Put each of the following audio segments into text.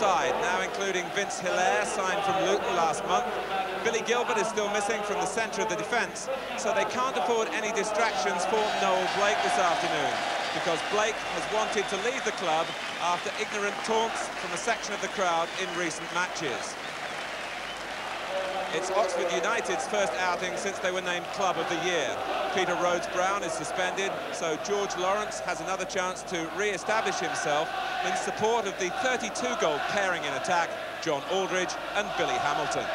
side, now including Vince Hilaire, signed from Luton last month. Billy Gilbert is still missing from the centre of the defence, so they can't afford any distractions for Noel Blake this afternoon, because Blake has wanted to leave the club after ignorant taunts from a section of the crowd in recent matches. It's Oxford United's first outing since they were named Club of the Year. Peter Rhodes-Brown is suspended, so George Lawrence has another chance to re-establish himself in support of the 32-goal pairing in attack, John Aldridge and Billy Hamilton.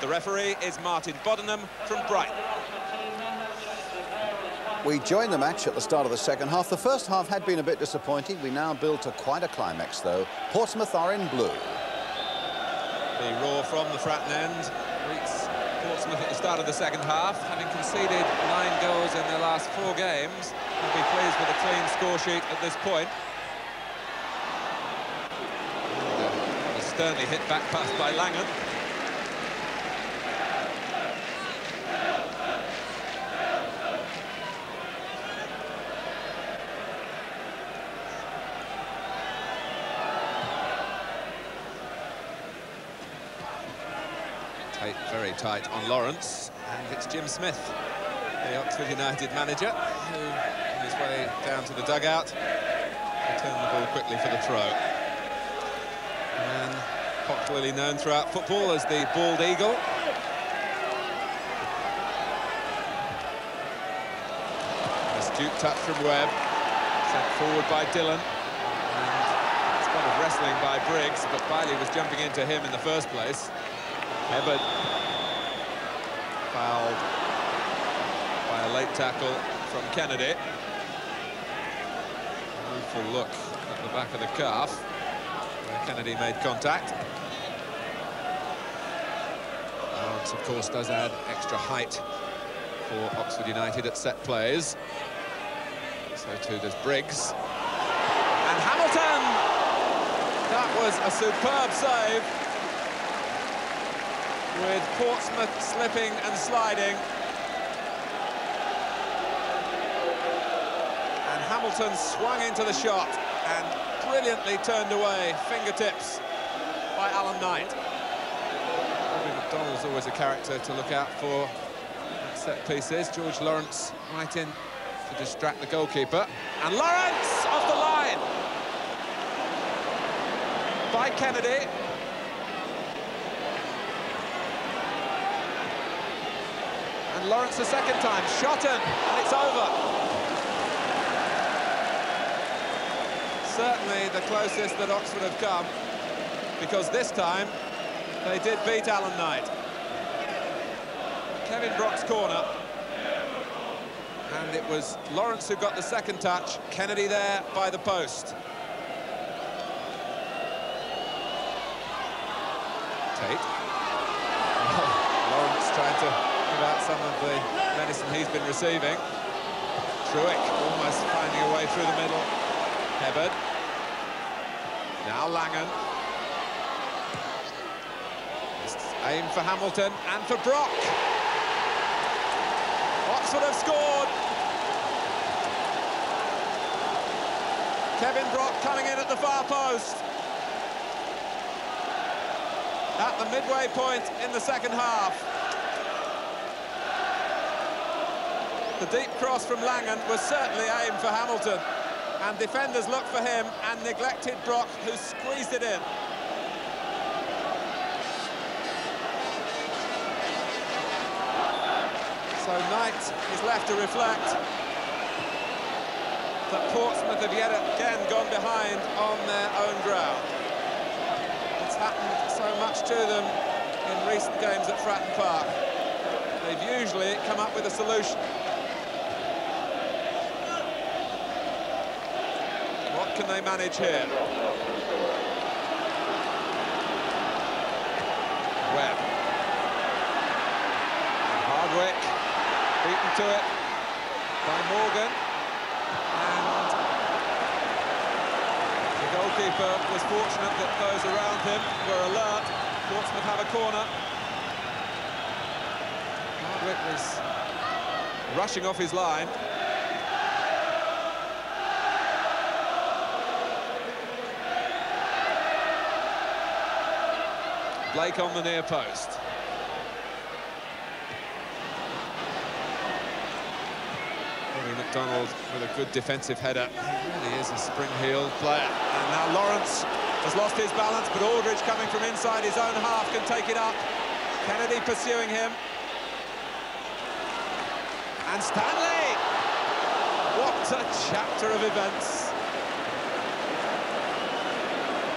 The referee is Martin Bodenham from Brighton. We joined the match at the start of the second half. The first half had been a bit disappointing. We now build to quite a climax, though. Portsmouth are in blue. The roar from the Fratton end greets Portsmouth at the start of the second half, having conceded nine goals in their last four games. They'll be pleased with a clean score sheet at this point. Sternly hit back pass by Langan. very tight on Lawrence, and it's Jim Smith, the Oxford United manager, who, on his way down to the dugout, returned the ball quickly for the throw. And popularly known throughout football as the bald eagle. Astute touch from Webb, sent forward by Dillon. Wrestling by Briggs, but Biley was jumping into him in the first place. Hebberd fouled by a late tackle from Kennedy. Rueful look at the back of the calf, where Kennedy made contact. Lawrence, of course, does add extra height for Oxford United at set plays. So too does Briggs. And Hamilton! That was a superb save with Portsmouth slipping and sliding. And Hamilton swung into the shot and brilliantly turned away, fingertips by Alan Knight. Bobby McDonald's always a character to look out for set pieces. George Lawrence right in to distract the goalkeeper. And Lawrence off the line by Kennedy. And Lawrence the second time, Shotton, and it's over. Certainly the closest that Oxford have come, because this time they did beat Alan Knight. Kevin Brock's corner. And it was Lawrence who got the second touch, Kennedy there by the post. Tait. Lawrence trying to about some of the medicine he's been receiving. Trueck almost finding a way through the middle. Hebberd. Now Langan. Aim for Hamilton and for Brock. Oxford have scored. Kevin Brock coming in at the far post. At the midway point in the second half. The deep cross from Langan was certainly aimed for Hamilton. And defenders looked for him and neglected Brock, who squeezed it in. So Knight is left to reflect that Portsmouth have yet again gone behind on their own ground. It's happened so much to them in recent games at Fratton Park. They've usually come up with a solution. Can they manage here? Webb. Hardwick, beaten to it by Morgan. And the goalkeeper was fortunate that those around him were alert. Portsmouth have a corner. Hardwick was rushing off his line. Blake on the near post. Rory MacDonald with a good defensive header. He really is a spring-heeled player. And now Lawrence has lost his balance, but Aldridge coming from inside his own half can take it up. Kennedy pursuing him. And Stanley! What a chapter of events.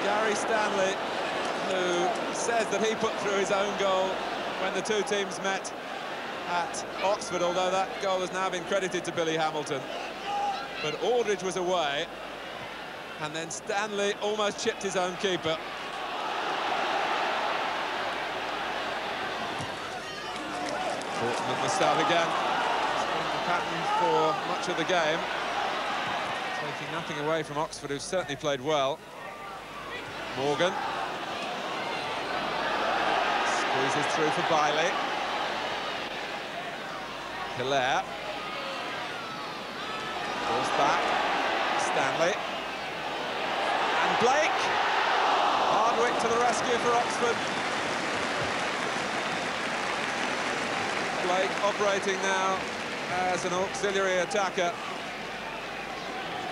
Gary Stanley, who says that he put through his own goal when the two teams met at Oxford, although that goal has now been credited to Billy Hamilton. But Aldridge was away, and then Stanley almost chipped his own keeper. The start again. The pattern for much of the game. Taking nothing away from Oxford, who certainly played well. Morgan. Squeezes through for Biley. Hilaire. Force back. Stanley. And Blake. Hardwick to the rescue for Oxford. Blake operating now as an auxiliary attacker.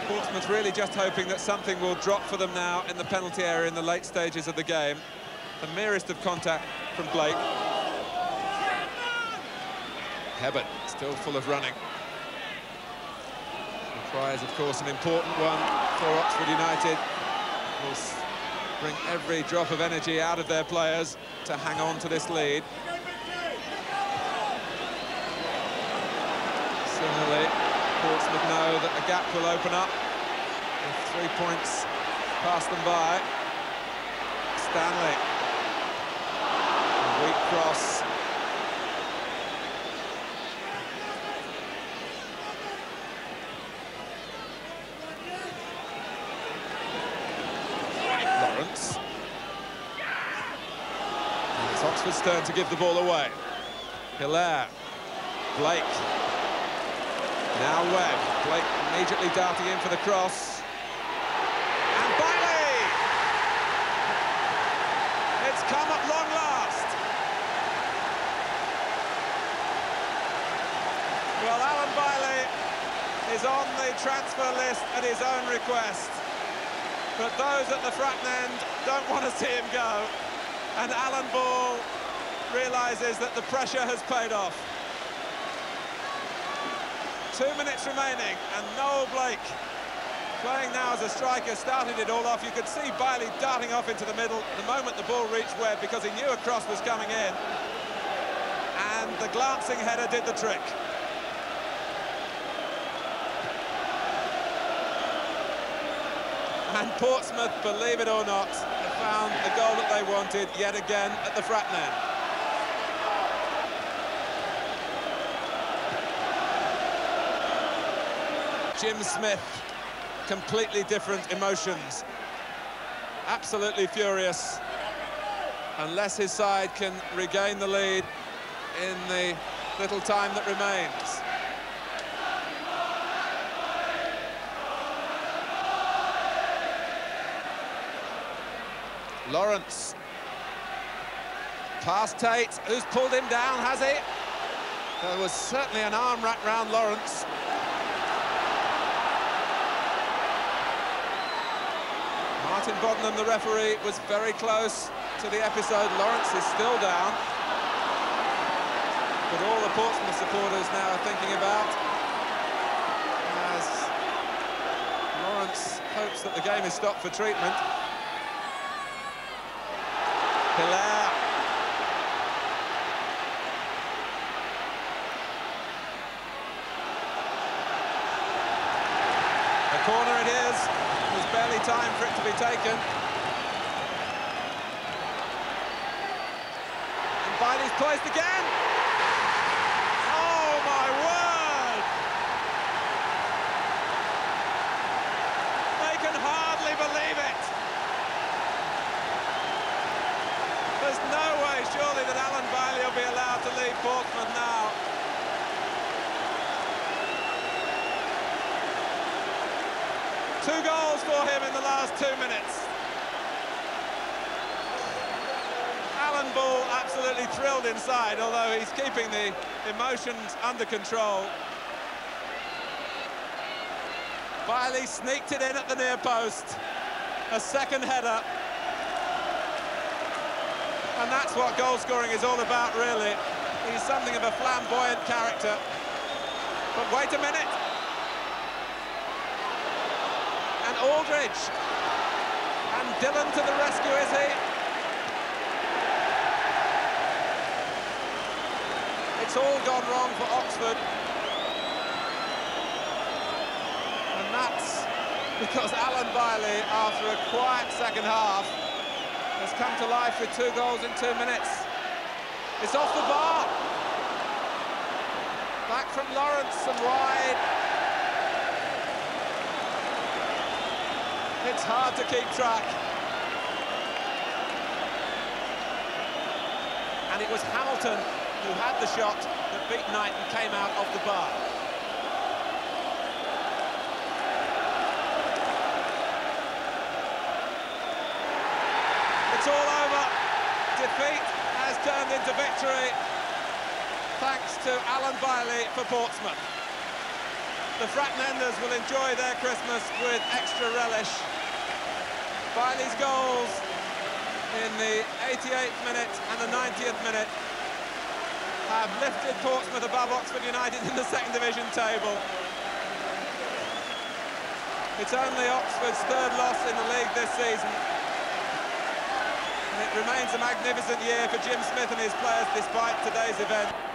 Portsmouth really just hoping that something will drop for them now in the penalty area in the late stages of the game. The merest of contact from Blake. Hebberd still full of running. The prize, of course, an important one for Oxford United. Will bring every drop of energy out of their players to hang on to this lead. Similarly, Portsmouth know that a gap will open up three points pass them by. Stanley. Cross. Lawrence. It's Oxford's turn to give the ball away. Hilaire. Blake. Now Webb. Blake immediately darting in for the cross. And Biley! It's come at long last. Well, Alan Biley is on the transfer list at his own request. But those at the front end don't want to see him go. And Alan Ball realises that the pressure has paid off. Two minutes remaining, and Noel Blake, playing now as a striker, started it all off. You could see Biley darting off into the middle the moment the ball reached Webb because he knew a cross was coming in. And the glancing header did the trick. And Portsmouth, believe it or not, have found the goal that they wanted yet again at the Fratton end. Jim Smith, completely different emotions. Absolutely furious. Unless his side can regain the lead in the little time that remains. Lawrence. Past Tait, who's pulled him down, has he? There was certainly an arm wrapped round Lawrence. Martin Bodenham, the referee, was very close to the episode. Lawrence is still down. But all the Portsmouth supporters now are thinking about as Lawrence hopes that the game is stopped for treatment. Hilaire. A corner it is. There's barely time for it to be taken. And Biley's placed again. Oh, my word! They can hardly believe it. There's no way, surely, that Alan Bailey will be Portsmouth now. Two goals for him in the last two minutes. Alan Ball absolutely thrilled inside, although he's keeping the emotions under control. Biley sneaked it in at the near post. A second header. And that's what goal scoring is all about, really. He's something of a flamboyant character. But wait a minute. And Aldridge. And Dillon to the rescue, is he? It's all gone wrong for Oxford. And that's because Alan Biley, after a quiet second half, has come to life with two goals in two minutes. It's off the bar. Back from Lawrence and wide. It's hard to keep track. And it was Hamilton who had the shot that beat Knight and came out of the bar. It's all over. Defeat turned into victory thanks to Alan Biley for Portsmouth. The Fratton Enders will enjoy their Christmas with extra relish. Biley's goals in the 88th minute and the 90th minute have lifted Portsmouth above Oxford United in the second division table. It's only Oxford's third loss in the league this season. It remains a magnificent year for Jim Smith and his players despite today's event.